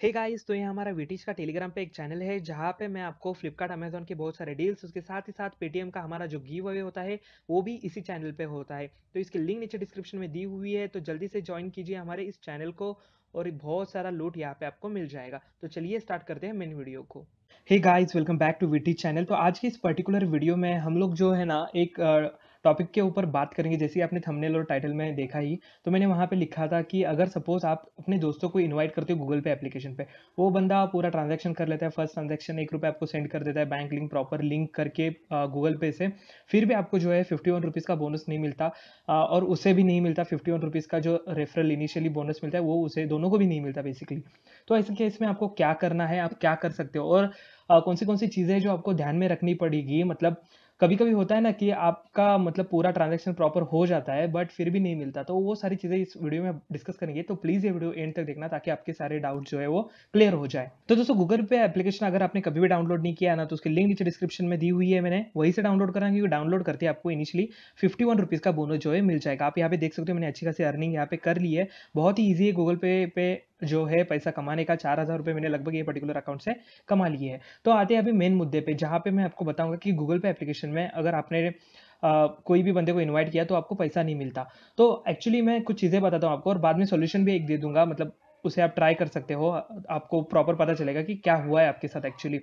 हे hey guys तो ये हमारा वीटीज का टेलीग्राम पे एक चैनल है, जहाँ पे मैं आपको फ्लिपकार्ट अमेजोन के बहुत सारे डील्स उसके साथ ही साथ पेटीएम का हमारा जो गिव अवे होता है, वो भी इसी चैनल पे होता है। तो इसकी लिंक नीचे डिस्क्रिप्शन में दी हुई है तो जल्दी से ज्वाइन कीजिए हमारे इस चैनल को और बहुत सारा लूट यहाँ पे आपको मिल जाएगा। तो चलिए स्टार्ट करते हैं मेन वीडियो को। Hey guys welcome back to VT channel तो आज की इस पर्टिकुलर वीडियो में हम लोग जो है ना, एक टॉपिक के ऊपर बात करेंगे, जैसे कि आपने थंबनेल और टाइटल में देखा ही तो मैंने वहाँ पे लिखा था कि अगर सपोज़ आप अपने दोस्तों को इनवाइट करते हो गूगल पे एप्लीकेशन पे, वो बंदा पूरा ट्रांजैक्शन कर लेता है फ़र्स्ट ट्रांजैक्शन एक रुपये आपको सेंड कर देता है बैंक लिंक प्रॉपर लिंक करके गूगल पे से, फिर भी आपको जो है फिफ्टी वन रुपीज़ का बोनस नहीं मिलता और उसे भी नहीं मिलता फिफ्टी वन रुपीज़ का जो रेफरल इनिशियली बोनस मिलता है, वो उसे, दोनों को भी नहीं मिलता बेसिकली तो ऐसे केस में आपको क्या करना है, आप क्या कर सकते हो? और कौन सी कौन सी चीज़ें जो आपको ध्यान में रखनी पड़ेगी? मतलब कभी कभी होता है ना कि आपका मतलब पूरा ट्रांजेक्शन प्रॉपर हो जाता है बट फिर भी नहीं मिलता। तो वो सारी चीज़ें इस वीडियो में डिस्कस करेंगे। तो प्लीज़ ये वीडियो एंड तक देखना ताकि आपके सारे डाउट जो है वो क्लियर हो जाए। तो दोस्तों गूगल पे एप्लीकेशन अगर आपने कभी भी डाउनलोड नहीं किया ना तो उसकी लिंक नीचे डिस्क्रिप्शन में दी हुई है मैंने। वहीं से डाउनलोड करा क्योंकि डाउनलोड करते आपको इनिशियली फिफ्टी वन रुपीज़ का बोनस जो है मिल जाएगा। आप यहाँ पे देख सकते हो मैंने अच्छी खासी अर्निंग यहाँ पे कर ली है। बहुत ही ईजी है गूगल पे पे जो है पैसा कमाने का चार हज़ार रुपये मैंने लगभग ये पर्टिकुलर अकाउंट से कमा लिए हैं। तो आते हैं अभी मेन मुद्दे पे जहाँ पे मैं आपको बताऊँगा कि गूगल पे एप्लीकेशन में अगर आपने आ, कोई भी बंदे को इनवाइट किया तो आपको पैसा नहीं मिलता। तो एक्चुअली मैं कुछ चीज़ें बताता हूँ आपको और बाद में सोल्यूशन भी एक दे दूँगा मतलब उसे आप ट्राई कर सकते हो, आपको प्रॉपर पता चलेगा कि क्या हुआ है आपके साथ एक्चुअली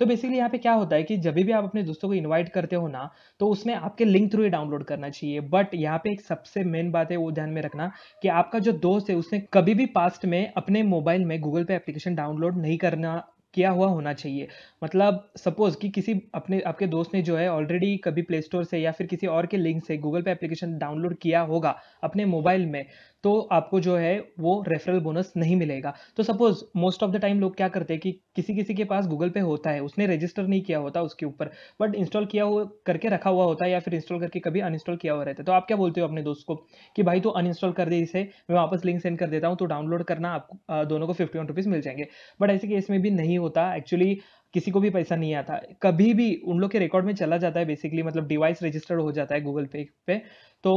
तो बेसिकली यहाँ पे क्या होता है कि जब भी आप अपने दोस्तों को इनवाइट करते हो ना तो उसमें आपके लिंक थ्रू ही डाउनलोड करना चाहिए। बट यहाँ पे एक सबसे मेन बात है, वो ध्यान में रखना कि आपका जो दोस्त है, उसने कभी भी पास्ट में अपने मोबाइल में गूगल पे एप्लीकेशन डाउनलोड नहीं करना, किया हुआ होना चाहिए। मतलब सपोज़ कि किसी अपने, आपके दोस्त ने जो है ऑलरेडी कभी प्ले स्टोर से या फिर किसी और के लिंक से गूगल पे एप्लीकेशन डाउनलोड किया होगा अपने मोबाइल में तो आपको जो है वो रेफरल बोनस नहीं मिलेगा। तो suppose most of the time लोग क्या करते हैं कि किसी किसी के पास गूगल पे होता है, उसने रजिस्टर नहीं किया होता उसके ऊपर बट इंस्टॉल किया हुआ, करके रखा हुआ होता है या फिर इंस्टॉल करके कभी अनइंस्टॉल किया हुआ रहता है। तो आप क्या बोलते हो अपने दोस्त को कि भाई तो अनइंस्टॉल कर दे इसे, मैं वापस लिंक सेंड कर देता हूँ तो डाउनलोड करना, आपको दोनों को फिफ्टी वन रुपीज़ मिल जाएँगे। बट ऐसे केस में भी नहीं होता। एक्चुअली किसी को भी पैसा नहीं आता। कभी भी उन लोग के रिकॉर्ड में चला जाता है बेसिकली मतलब डिवाइस रजिस्टर्ड हो जाता है गूगल पे पे। तो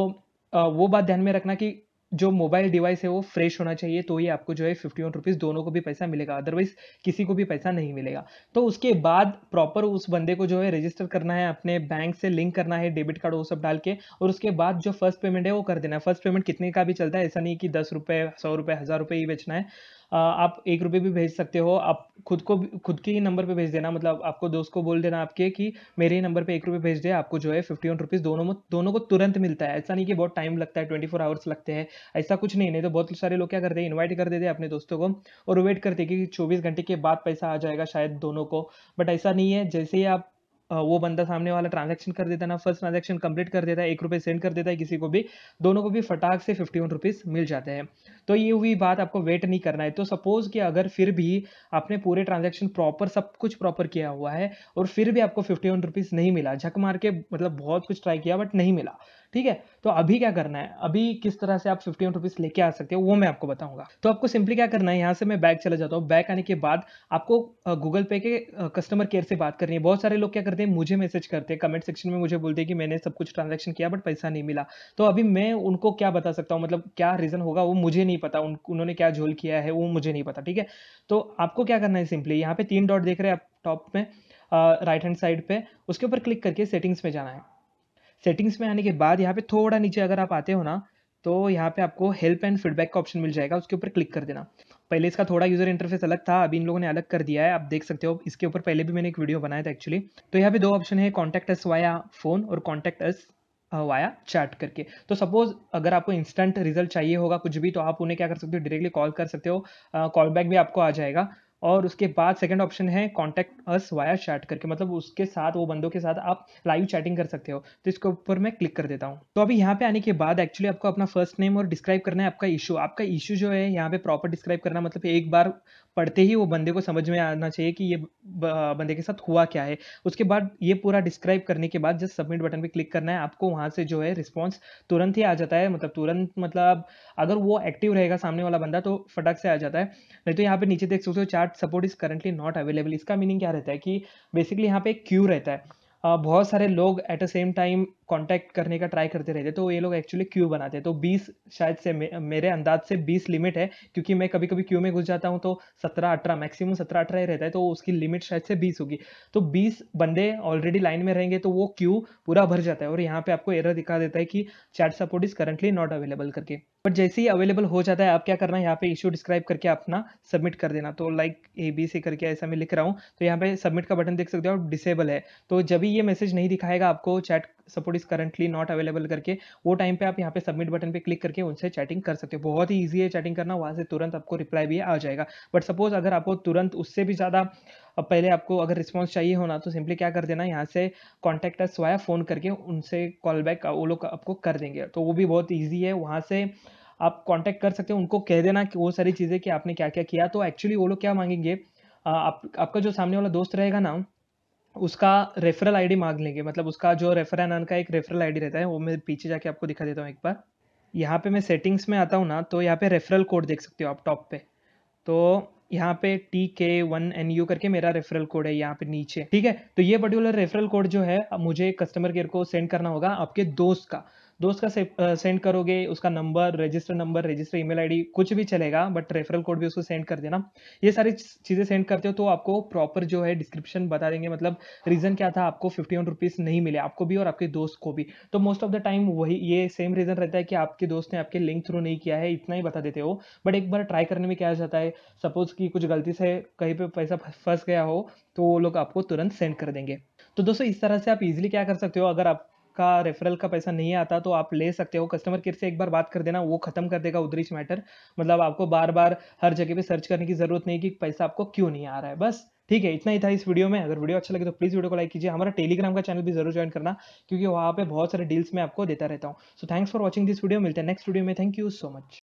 वो बात ध्यान में रखना कि जो मोबाइल डिवाइस है वो फ्रेश होना चाहिए तो ही आपको जो है फिफ्टी वन रुपीज़ दोनों को भी पैसा मिलेगा अदरवाइज़ किसी को भी पैसा नहीं मिलेगा। तो उसके बाद प्रॉपर उस बंदे को जो है रजिस्टर करना है, अपने बैंक से लिंक करना है डेबिट कार्ड वो सब डाल के, और उसके बाद जो फ़र्स्ट पेमेंट है वो कर देना है। फ़र्स्ट पेमेंट कितने का भी चलता है, ऐसा नहीं कि दस रुपये सौ रुपये हज़ार रुपये ही बेचना है। आप एक रुपये भी भेज सकते हो। आप खुद को खुद के ही नंबर पे भेज देना। मतलब आपको दोस्त को बोल देना आपके कि मेरे ही नंबर पे एक रुपये भेज दे, आपको जो है फिफ्टी वन रुपीज़ दोनों में दोनों को तुरंत मिलता है। ऐसा नहीं कि बहुत टाइम लगता है ट्वेंटी फोर आवर्स लगते हैं। ऐसा कुछ नहीं नहीं तो बहुत सारे लोग क्या करते हैं इन्वाइट कर देते हैं अपने दोस्तों को और वेट करते कि चौबीस घंटे के बाद पैसा आ जाएगा शायद दोनों को। बट ऐसा नहीं है, जैसे ही आप वो बंदा सामने वाला ट्रांजेक्शन कर देता है ना फ़र्स्ट ट्रांजेक्शन कंप्लीट कर देता है, एक रुपये सेंड कर देता है किसी को भी, दोनों को भी फटाक से फिफ्टी वन रुपीज़ मिल जाते हैं। तो ये हुई बात, आपको वेट नहीं करना है। तो सपोज़ कि अगर फिर भी आपने पूरे ट्रांजेक्शन प्रॉपर सब कुछ प्रॉपर किया हुआ है, और फिर भी आपको फिफ्टी वन रुपीज़ नहीं मिला, झक मार के मतलब बहुत कुछ ट्राई किया बट नहीं मिला ठीक है? तो अभी क्या करना है? अभी किस तरह से आप फिफ्टी वन रुपीज़ लेके आ सकते हो, वो मैं आपको बताऊँगा। तो आपको सिंपली क्या करना है? यहाँ से मैं बैक चला जाता हूँ। बैक आने के बाद आपको गूगल पे के कस्टमर केयर से बात करनी है। बहुत सारे लोग क्या करते हैं? मुझे मैसेज करते हैं। कमेंट सेक्शन में मुझे बोलते हैं कि मैंने सब कुछ ट्रांजेक्शन किया बट पैसा नहीं मिला। तो अभी मैं उनको क्या बता सकता हूँ? मतलब क्या रीज़न होगा वो मुझे नहीं पता। उन्होंने क्या झोल किया है वो मुझे नहीं पता, ठीक है? तो आपको क्या करना है सिंपली यहाँ पे तीन डॉट देख रहे हैं आप टॉप में राइट हैंड साइड पे। उसके ऊपर क्लिक करके सेटिंग्स में जाना है। सेटिंग्स में आने के बाद यहाँ पे थोड़ा नीचे अगर आप आते हो ना तो यहाँ पे आपको हेल्प एंड फीडबैक का ऑप्शन मिल जाएगा, उसके ऊपर क्लिक कर देना। पहले इसका थोड़ा यूज़र इंटरफेस अलग था, अभी इन लोगों ने अलग कर दिया है, आप देख सकते हो, इसके ऊपर पहले भी मैंने एक वीडियो बनाया था एक्चुअली तो यहाँ पे दो ऑप्शन है कॉन्टैक्ट एस वाया फ़ोन और कॉन्टैक्ट एस वाया चैट करके। तो सपोज़ अगर आपको इंस्टेंट रिज़ल्ट चाहिए होगा कुछ भी तो आप उन्हें क्या कर सकते हो डायरेक्टली कॉल कर सकते हो कॉल बैक भी आपको आ जाएगा। और उसके बाद सेकंड ऑप्शन है कॉन्टैक्ट अस वाया चैट करके। मतलब उसके साथ, वो बंदों के साथ आप लाइव चैटिंग कर सकते हो। तो इसके ऊपर मैं क्लिक कर देता हूँ। तो अभी यहाँ पे आने के बाद एक्चुअली आपको अपना फ़र्स्ट नेम और डिस्क्राइब करना है आपका इशू आपका इशू जो है, यहाँ पे प्रॉपर डिस्क्राइब करना मतलब एक बार पढ़ते ही वो बंदे को समझ में आना चाहिए कि ये बंदे के साथ हुआ क्या है। उसके बाद ये पूरा डिस्क्राइब करने के बाद जस्ट सबमिट बटन पे क्लिक करना है। आपको वहाँ से जो है रिस्पॉन्स तुरंत ही आ जाता है। मतलब तुरंत मतलब अगर वो एक्टिव रहेगा सामने वाला बंदा तो फटक से आ जाता है। नहीं तो यहाँ पे नीचे देख सकते हो chat support is currently not available इसका मीनिंग क्या रहता है कि बेसिकली यहाँ पे क्यू रहता है। बहुत सारे लोग at a same time contact करने का ट्राई करते रहते तो ये लोग एक्चुअली क्यू बनाते हैं। तो 20 शायद से मे, मेरे अंदाज से 20 लिमिट है क्योंकि मैं कभी कभी क्यू में घुस जाता हूँ तो 17 18 मैक्सिमम 17 18 ही रहता है तो उसकी लिमिट शायद से 20 होगी। तो 20 बंदे ऑलरेडी लाइन में रहेंगे तो वो क्यू पूरा भर जाता है और यहाँ पे आपको एरर दिखा देता है कि chat support is currently not available करके। बट जैसे ही अवेलेबल हो जाता है आप क्या करना है यहाँ पे इशू डिस्क्राइब करके अपना सबमिट कर देना। तो लाइक ए बी सी करके ऐसा मैं लिख रहा हूँ तो यहाँ पे सबमिट का बटन देख सकते हो डिसेबल है। तो जब भी ये मैसेज नहीं दिखाएगा आपको chat support is currently not available करके, वो टाइम पे आप यहाँ पे सबमिट बटन पे क्लिक करके उनसे चैटिंग कर सकते हो। बहुत ही ईजी है चैटिंग करना, वहाँ से तुरंत आपको रिप्लाई भी आ जाएगा। बट सपोज़ अगर आपको तुरंत उससे भी ज़्यादा पहले आपको अगर रिस्पॉन्स चाहिए होना तो सिंपली क्या कर देना, यहाँ से कॉन्टैक्ट अस वाया फ़ोन करके उनसे कॉल बैक वो लोग आपको कर देंगे। तो वो भी बहुत ईजी है, वहाँ से आप कांटेक्ट कर सकते हो। उनको कह देना कि वो सारी चीज़ें कि आपने क्या क्या। किया तो एक्चुअली वो लोग क्या मांगेंगे आप, आपका जो सामने वाला दोस्त रहेगा ना उसका रेफरल आईडी मांग लेंगे। मतलब उसका जो रेफर रेफरल का एक रेफरल आईडी रहता है, वो मैं पीछे जाके आपको दिखा देता हूँ एक बार। यहाँ पे मैं सेटिंग्स में आता हूँ ना तो यहाँ पे रेफरल कोड देख सकते हो आप टॉप पे। तो यहाँ पे टी के वन एन यू करके मेरा रेफरल कोड है यहाँ पे नीचे। ठीक है? तो ये पर्टिकुलर रेफरल कोड जो है, मुझे कस्टमर केयर को सेंड करना होगा, आपके दोस्त का। दोस्त का सेंड करोगे, उसका number register number register email ID कुछ भी चलेगा बट रेफरल कोड भी उसको सेंड कर देना। ये सारी चीज़ें सेंड करते हो तो आपको प्रॉपर जो है डिस्क्रिप्शन बता देंगे मतलब रीज़न क्या था, आपको फिफ्टी वन रुपीज़ नहीं मिले, आपको भी और आपके दोस्त को भी। तो मोस्ट ऑफ़ द टाइम वही, ये सेम रीज़न रहता है कि आपके दोस्त ने आपके लिंक थ्रू नहीं किया है, इतना ही बता देते हो। बट एक बार ट्राई करने में क्या जाता है सपोज़ कि कुछ गलती से कहीं पर पैसा फंस गया हो तो वो लोग आपको तुरंत सेंड कर देंगे। तो दोस्तों, इस तरह से आप इजिली क्या कर सकते हो, अगर आप का रेफरल का पैसा नहीं आता तो आप ले सकते हो। कस्टमर केयर से एक बार बात कर देना, वो खत्म कर देगा उधरिश मैटर मतलब आपको बार बार हर जगह पे सर्च करने की ज़रूरत नहीं कि पैसा आपको क्यों नहीं आ रहा है। बस, ठीक है, इतना ही था इस वीडियो में। अगर वीडियो अच्छा लगे तो प्लीज़ वीडियो को लाइक कीजिए। हमारा टेलीग्राम का चैनल भी ज़रूर ज्वाइन करना, क्योंकि वहाँ पे बहुत सारे डील्स मैं आपको देता रहता हूँ। So thanks for watching this video मिलते हैं नेक्स्ट वीडियो में। Thank you so much